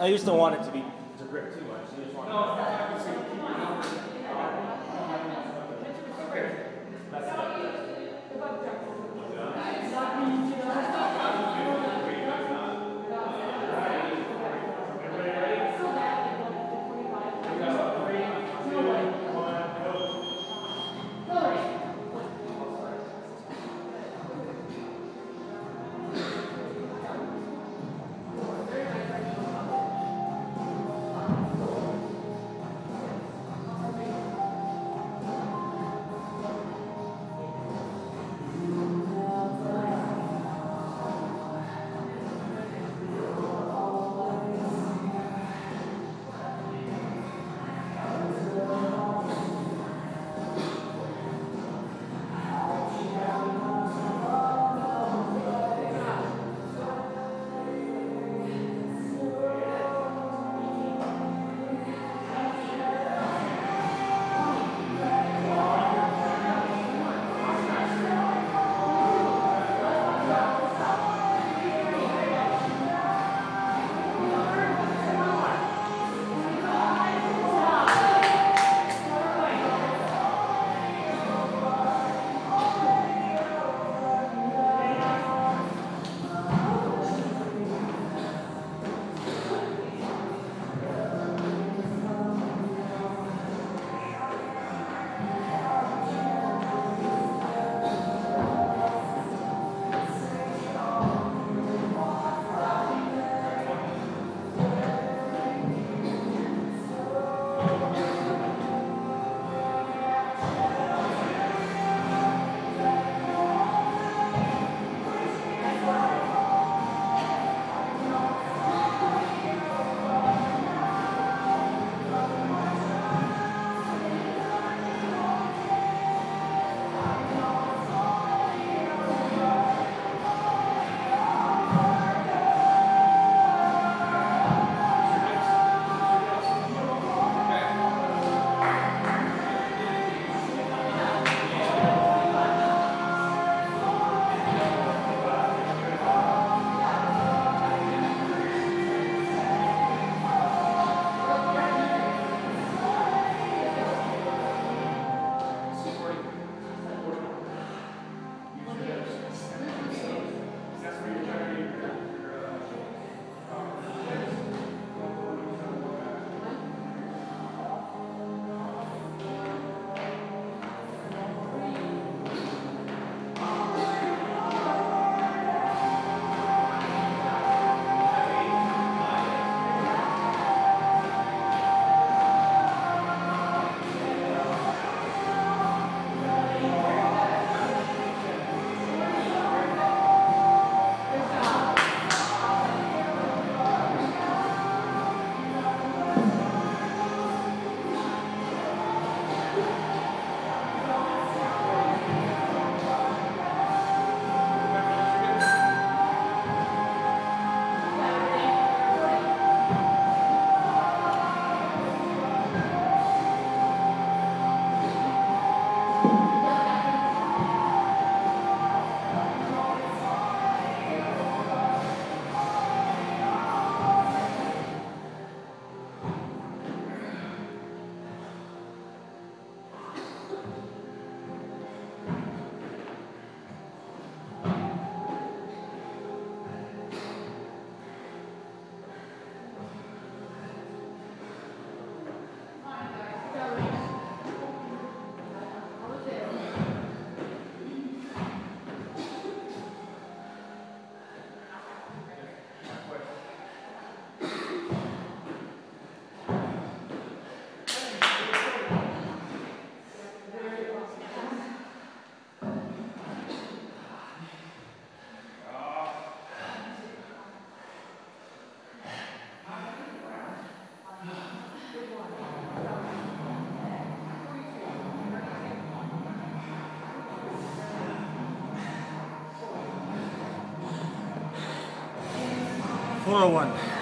I just don't want it to be to grip too much. Four oh one.